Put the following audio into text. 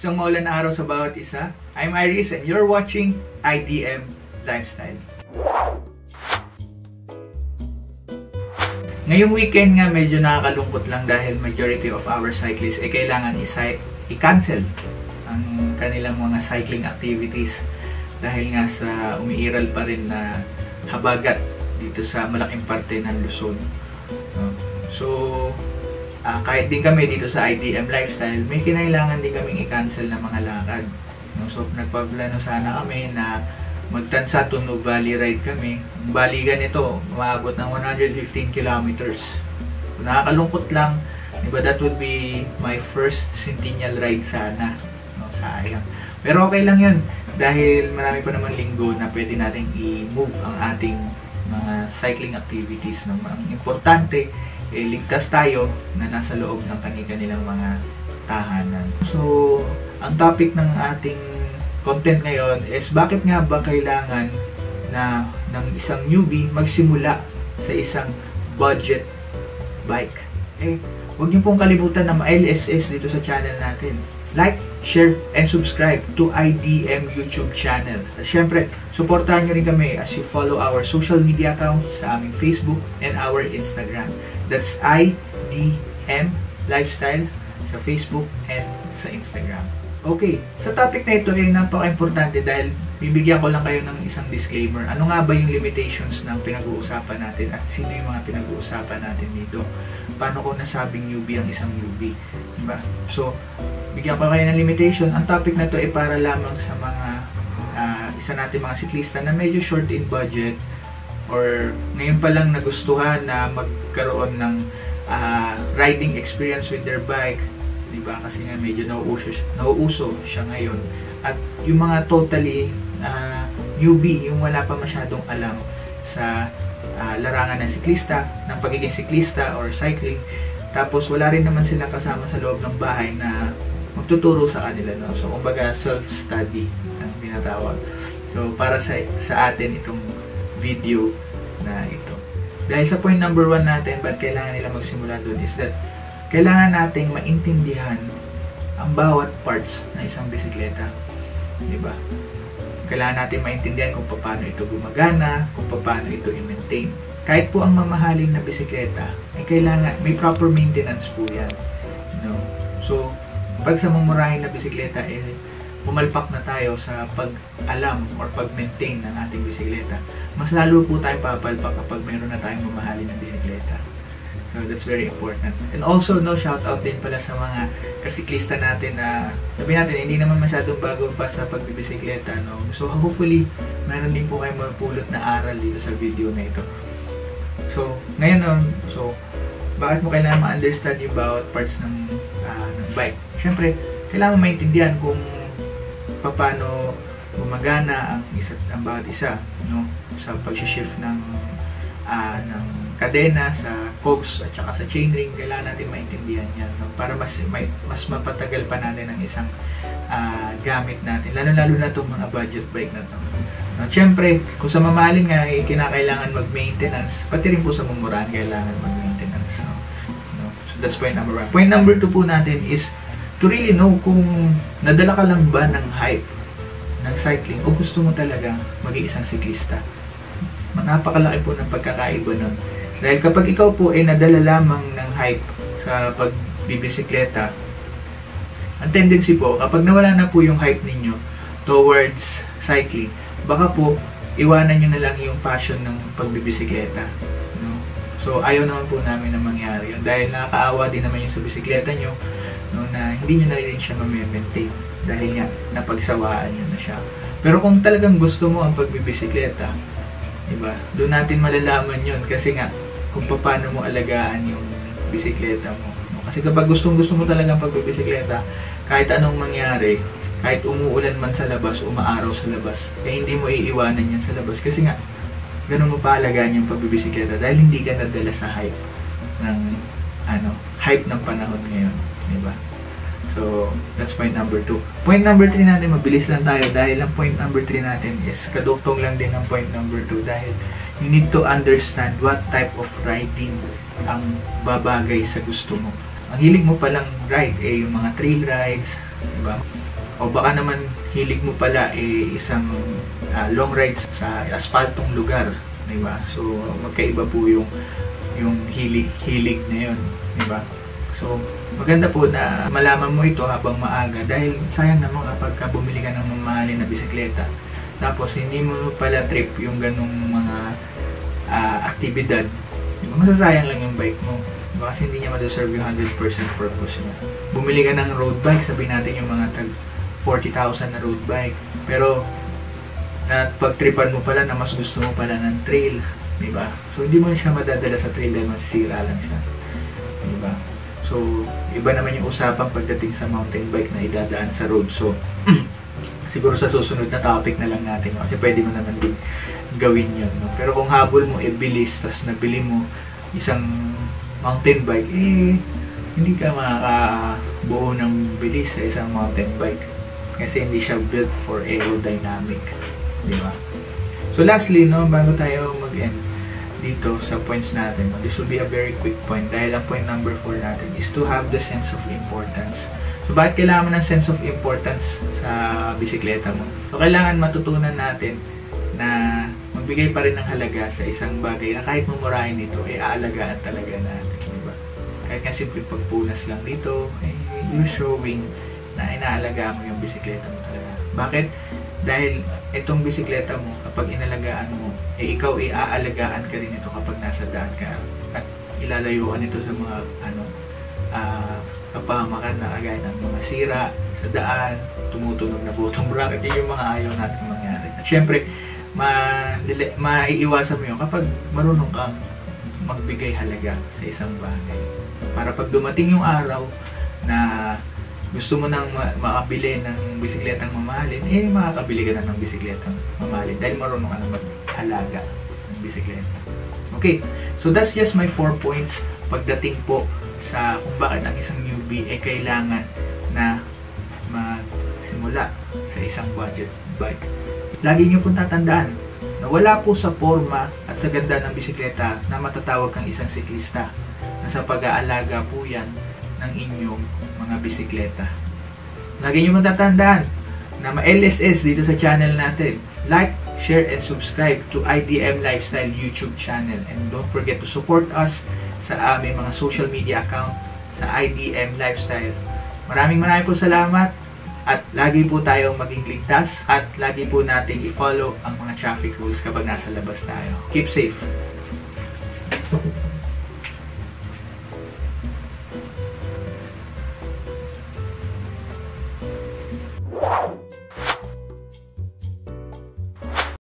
Isang maulan araw sa bawat isa. I'm Iris and you're watching IDM Lifestyle. Ngayong weekend nga medyo nakakalungkot lang dahil majority of our cyclists ay kailangan i- i-cancel ang kanilang mga cycling activities dahil nga sa umiiral pa rin na habagat dito sa malaking parte ng Luzon. No? So, ah, kahit din kami dito sa IDM Lifestyle, may kinailangan din kaming i-cancel na mga lakad. No? So, nagpaplano sana kami na magtansa to No Valley Ride kami. Ang baligan nito, umaabot ng 115 kilometers. So, nakakalungkot lang, di ba that would be my first Centennial ride sana. No, sayang. Pero okay lang yun dahil marami pa naman linggo na pwede nating i-move ang ating mga cycling activities. No? Ang importante, eh, ligtas tayo na nasa loob ng kanilang mga tahanan. So, ang topic ng ating content ngayon is bakit nga ba kailangan na ng isang newbie magsimula sa isang budget bike. Eh, huwag niyo pong kalimutan na ma-LSS dito sa channel natin. Like, share, and subscribe to IDM YouTube channel. At syempre, supportahan nyo rin kami as you follow our social media accounts sa aming Facebook and our Instagram. That's IDM Lifestyle sa Facebook and sa Instagram. Okay, sa topic na ito ay napaka-importante dahil bibigyan ko lang kayo ng isang disclaimer. Ano nga ba yung limitations ng pinag-uusapan natin at sino yung mga pinag-uusapan natin dito? Paano ko nasabing newbie ang isang newbie? Diba? So, bigyan ko kayo ng limitation. Ang topic na to ay para lamang sa mga uh, isa natin mga siklista na medyo short in budget or ngayon pa lang nagustuhan na magkaroon ng uh, riding experience with their bike 'di ba? Kasi nga medyo nauuso, nauuso siya ngayon. At yung mga totally uh, newbie, yung wala pa masyadong alam sa uh, larangan ng siklista, ng pagiging siklista or cycling, tapos wala rin naman sila kasama sa loob ng bahay na magtuturo sa kanila. No? So, kumbaga self-study ang tinatawag. So, para sa, sa atin itong video na ito. Dahil sa point number one natin, ba't kailangan nila magsimula doon is that kailangan nating maintindihan ang bawat parts ng isang bisikleta. Di ba? Kailangan natin maintindihan kung paano ito gumagana, kung paano ito i-maintain. Kahit po ang mamahaling na bisikleta, ay kailangan, may proper maintenance po yan. You know? So, pag sa mumurahin na bisikleta, eh, pumalpak na tayo sa pag-alam or pag-maintain ng ating bisikleta. Mas lalo po tayo papalpak kapag meron na tayong mamahalin na bisikleta. So that's very important. And also, no, shout out din pala sa mga kasiklista natin na sabi natin, hindi naman masyadong bago pa sa pagbibisikleta. No? So hopefully, meron din po kayo mapulot na aral dito sa video na ito. So, ngayon, no, so, bakit mo kailangan ma-understand yung bawat parts ng, uh, ng bike? Siyempre, kailangan maintindihan kung paano gumagana ang isa ang bawat isa no sa pag-shift ng uh, ng kadena, sa cogs at saka sa chainring, kailangan natin maintindihan yan no? para mas, may, mas mapatagal pa natin ang isang uh, gamit natin. Lalo-lalo na itong mga budget bike na ito. No? Siyempre, kung sa mamahalin nga, eh, kinakailangan mag-maintenance, pati rin po sa mumurahan kailangan mag-maintenance. No? No? So that's point number one. Point number two po natin is to really know kung nadala ka lang ba ng hype ng cycling o gusto mo talaga maging isang siklista. Napakalaki po ng pagkakaiba nun. Dahil kapag ikaw po ay nadala lamang ng hype sa pagbibisikleta, ang tendency po, kapag nawala na po yung hype ninyo towards cycling, baka po iwanan nyo na lang yung passion ng pagbibisikleta. No? So, ayaw naman po namin na mangyari yun. Dahil nakakaawa din naman yung sa bisikleta nyo no, na hindi nyo na rin siya ma-maintain dahil nga napagsawaan nyo na siya. Pero kung talagang gusto mo ang pagbibisikleta, diba, doon natin malalaman yun kasi nga kung paano mo alagaan yung bisikleta mo. Kasi kapag gustong gusto mo talagang pagbibisikleta, kahit anong mangyari, kahit umuulan man sa labas, umaaraw sa labas, eh hindi mo iiwanan yan sa labas. Kasi nga, ganun mo paalagaan yung pagbibisikleta dahil hindi ka nadala sa hype ng ano, hype ng panahon ngayon, di ba? So, that's point number two. Point number three natin, mabilis lang tayo dahil ang point number three natin is kaduktong lang din ng point number two dahil you need to understand what type of riding ang babagay sa gusto mo. Ang hilig mo palang ride eh yung mga trail rides, Diba? O baka naman hilig mo pala eh, isang uh, long ride sa asphaltong lugar. Diba? So magkaiba po yung yung hilig, hilig na yun. Diba? So maganda po na malaman mo ito habang maaga dahil sayang naman kapag bumili ka ng mamahalin na bisikleta. Tapos hindi mo pala trip yung ganong mga uh, aktibidad. Masasayang lang yung bike mo. Diba? kasi hindi niya ma-deserve yung 100% purpose niya bumili ka ng road bike sabihin natin yung mga tag 40,000 na road bike. Pero at pagtripan mo pala na mas gusto mo pala ng trail di ba so hindi mo siya madadala sa trail dahil masisira lang siya so iba naman yung usapan pagdating sa mountain bike na idadaan sa road. So siguro sa susunod na topic na lang natin kasi pwede mo naman din gawin yun no? pero kung habol mo e bilis. Tapos nabili mo isang mountain bike eh hindi ka makakabuo ng bilis sa isang mountain bike. Kasi hindi siya built for aerodynamic di ba? So lastly no bago tayo mag-end dito sa points natin this will be a very quick point dahil ang point number 4 natin is to have the sense of importance So, bakit kailangan mo ng sense of importance sa bisikleta mo? So, kailangan matutunan natin na magbigay pa rin ng halaga sa isang bagay na kahit mumurahin ito, ay eh, aalagaan talaga natin. Diba? Kahit nga simple pagpunas lang dito, eh, you're showing na inaalagaan mo yung bisikleta mo talaga. Bakit? Dahil itong bisikleta mo, kapag inalagaan mo, eh ikaw ay aalagaan ka rin ito kapag nasa daan ka at ilalayuan ito sa mga ano, uh, kapahamakan na kagaya ng mga sira sa daan, tumutunog na bottom bracket, yun yung mga ayaw natin mangyari. At syempre, ma maiiwasan mo yun kapag marunong kang magbigay halaga sa isang bagay. Para pag dumating yung araw na gusto mo nang ma- makabili ng bisikletang mamahalin, eh makakabili ka na ng bisikletang mamahalin dahil marunong ka na maghalaga ng bisikleta. Okay, so that's just my four points pagdating po sa kung bakit ang isang newbie ay kailangan na magsimula sa isang budget bike. Lagi niyo pong tatandaan na wala po sa forma at sa ganda ng bisikleta na matatawag kang isang siklista na sa pag-aalaga po yan ng inyong mga bisikleta. Lagi niyo matatandaan na ma-LSS dito sa channel natin. Like, share, and subscribe to IDM Lifestyle YouTube channel. And don't forget to support us sa aming mga social media account sa IDM Lifestyle. Maraming maraming po salamat at lagi po tayong maging ligtas at lagi po nating i-follow ang mga traffic rules kapag nasa labas tayo. Keep safe!